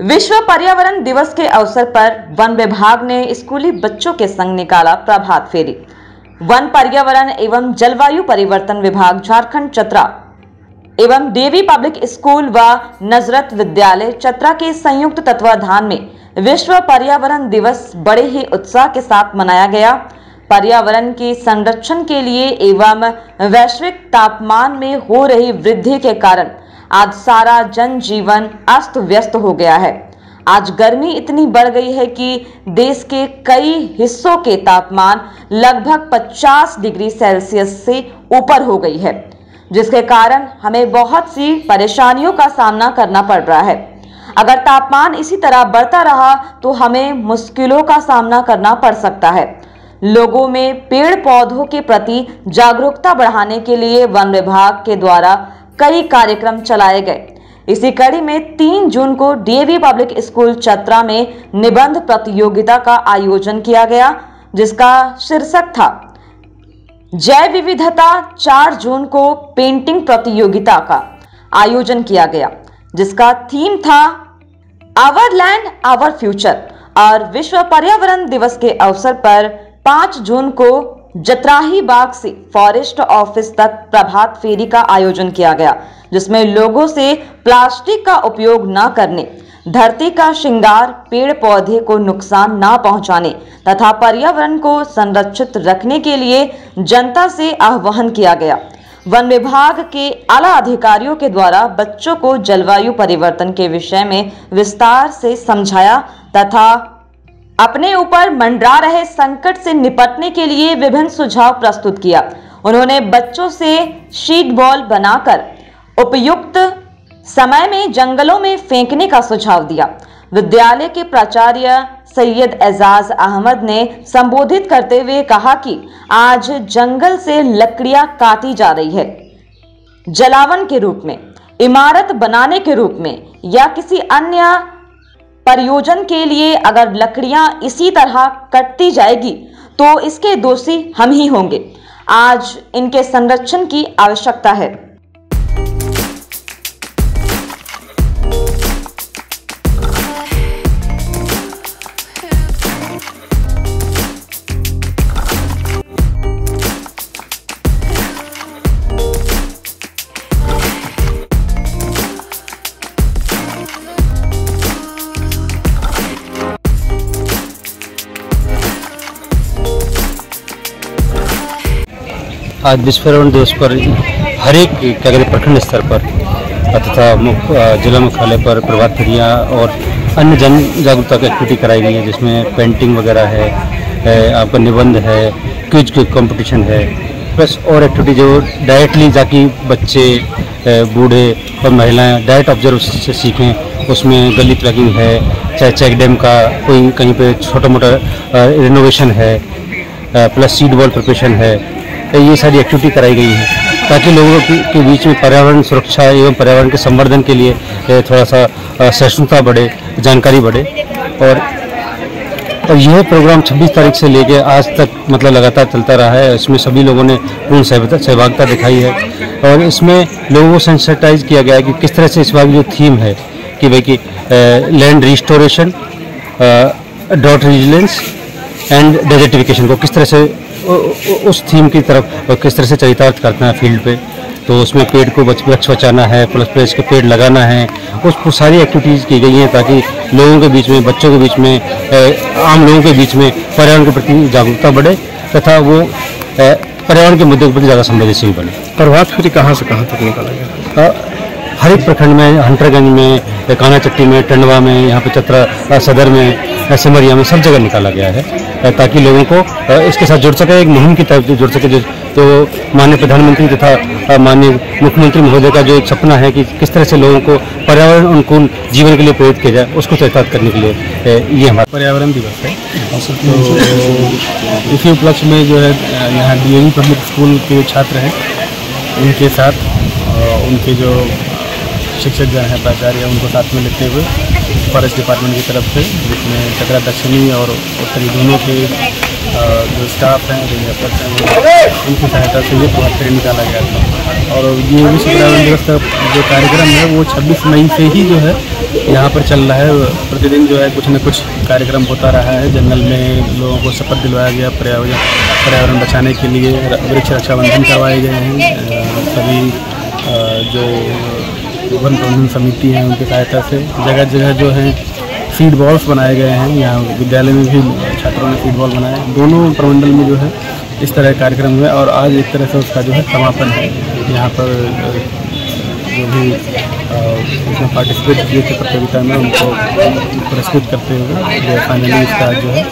विश्व पर्यावरण दिवस के अवसर पर वन विभाग ने स्कूली बच्चों के संग निकाला प्रभात फेरी। वन पर्यावरण एवं जलवायु परिवर्तन विभाग, झारखंड चतरा एवं देवी पब्लिक स्कूल व नजरत विद्यालय चतरा के संयुक्त तत्वाधान में विश्व पर्यावरण दिवस बड़े ही उत्साह के साथ मनाया गया। पर्यावरण के संरक्षण के लिए एवं वैश्विक तापमान में हो रही वृद्धि के कारण आज सारा जनजीवन अस्त व्यस्त हो गया है। आज गर्मी इतनी बढ़ गई है कि देश के कई हिस्सों के तापमान लगभग 50 डिग्री सेल्सियस से ऊपर हो गई है, जिसके कारण हमें बहुत सी परेशानियों का सामना करना पड़ रहा है। अगर तापमान इसी तरह बढ़ता रहा तो हमें मुश्किलों का सामना करना पड़ सकता है। लोगों में पेड़ पौधों के प्रति जागरूकता बढ़ाने के लिए वन विभाग के द्वारा कई कार्यक्रम चलाए गए। इसी कड़ी में 3 जून को डीएवी पब्लिक स्कूल चतरा में निबंध प्रतियोगिता का आयोजन किया गया, जिसका शीर्षक था जैव विविधता 4 जून को पेंटिंग प्रतियोगिता का आयोजन किया गया, जिसका थीम था, आवर लैंड, आवर फ्यूचर, और विश्व पर्यावरण दिवस के अवसर पर 5 जून को जतराही बाग से फॉरेस्ट ऑफ़िस तक प्रभात फेरी का आयोजन किया गया, जिसमें लोगों से प्लास्टिक का उपयोग न करने, धरती का श्रृंगार पेड़ पौधे को नुकसान न पहुँचाने तथा पर्यावरण को संरक्षित रखने के लिए जनता से आह्वान किया गया। वन विभाग के आला अधिकारियों के द्वारा बच्चों को जलवायु परिवर्तन के विषय में विस्तार से समझाया तथा अपने ऊपर मंडरा रहे संकट से निपटने के लिए विभिन्न सुझाव प्रस्तुत किया। उन्होंने बच्चों से शीट बॉल बनाकर उपयुक्त समय में जंगलों में फेंकने का सुझाव दिया। विद्यालय के प्राचार्य सैयद एजाज अहमद ने संबोधित करते हुए कहा कि आज जंगल से लकड़ियाँ काटी जा रही है। जलावन के रूप में, इमारत बनाने के रूप में या किसी अन्य परियोजन के लिए अगर लकड़ियाँ इसी तरह कटती जाएगी तो इसके दोषी हम ही होंगे। आज इनके संरक्षण की आवश्यकता है। आज विश्व पर्यावरण दिवस पर हर एक क्या प्रखंड स्तर पर तथा जिला मुख्यालय पर प्रभात फेरियाँ और अन्य जन जागरूकता की एक्टिविटी कराई गई है जिसमें पेंटिंग वगैरह है, है आपका निबंध है क्विज क्विज कंपटीशन है प्लस और एक्टिविटी जो डायरेक्टली जाके बच्चे बूढ़े और महिलाएँ डायरेक्ट ऑब्ज़र्व से सीखें उसमें गली ट्रैकिंग है चाहे चेक डैम का कोई कहीं पे छोटा मोटा रिनोवेशन है प्लस सीड बॉल प्रिपरेशन है ये सारी एक्टिविटी कराई गई है। ताकि लोगों के बीच में पर्यावरण सुरक्षा एवं पर्यावरण के संवर्धन के लिए थोड़ा सा सहिष्णुता बढ़े, जानकारी बढ़े। और और यह प्रोग्राम 26 तारीख से लेकर आज तक मतलब लगातार चलता रहा है। इसमें सभी लोगों ने पूर्ण सहभागिता दिखाई है। और इसमें लोगों को सेंसिटाइज किया गया है कि किस तरह से इस बार जो थीम है, कि भाई कि land restoration dot resilience and desertification को किस तरह से उस थीम की तरफ़ किस तरह से चरितार्थ करना है फ़ील्ड पे? तो उसमें पेड़ को वृक्ष बचाना है प्लस प्लस के पेड़ लगाना है उस सारी एक्टिविटीज़ की गई हैं ताकि लोगों के बीच में बच्चों के बीच में आम लोगों के बीच में पर्यावरण के प्रति जागरूकता बढ़े तथा वो पर्यावरण के मुद्दे के प्रति ज़्यादा संवेदनशील बने। प्रभात फिर कहाँ से कहाँ तक निकाला गया? हर एक प्रखंड में, हंटरगंज में काना चट्टी में, टंडवा में, यहाँ पे चतरा सदर में सिमरिया में सब जगह निकाला गया है ताकि लोगों को इसके साथ जुड़ सके, एक मुहिम की तरफ़ जुड़ सके, जो तो माननीय प्रधानमंत्री तथा माननीय मुख्यमंत्री महोदय का जो एक सपना है कि किस तरह से लोगों को पर्यावरण अनुकूल जीवन के लिए प्रेरित किया जाए, उसको चरितार्थ करने के लिए ये हमारा पर्यावरण दिवस है। तो इसी उपलक्ष्य में जो है यहाँ डी पब्लिक स्कूल के छात्र हैं, उनके साथ उनके जो शिक्षक जो हैं, प्राचार्य उनको साथ में लेते हुए फॉरेस्ट डिपार्टमेंट की तरफ़ से, जिसमें चक्रा दक्षिणी और उत्तरी दोनों के जो स्टाफ हैं, जो एफर्ट्स हैं, उनकी सहायता से ये प्रभात फेरी निकाला गया था। और ये विश्व पर्यावरण दिवस का जो कार्यक्रम है, वो 26 मई से ही जो है, यहाँ पर चल रहा है। प्रतिदिन जो है, कुछ न कुछ कार्यक्रम होता रहा है। जंगल में लोगों को शपथ दिलवाया गया, पर्यावरण पर्यावरण बचाने के लिए वृक्ष रक्षाबंधन करवाए गए हैं। सभी जो वन प्रबंधन समिति हैं, उनकी सहायता से जगह जगह जो है फ़ीड बॉल्स बनाए गए हैं। यहाँ विद्यालय में भी छात्रों ने फ़ीड बॉल बनाए दोनों प्रमंडल में जो है, इस तरह के कार्यक्रम हुए और आज एक तरह से उसका जो है समापन है। यहाँ पर जो भी उसमें पार्टिसिपेट किए थे प्रतियोगिता में, उनको पुरस्कृत करते हुए फाइनली इसका जो है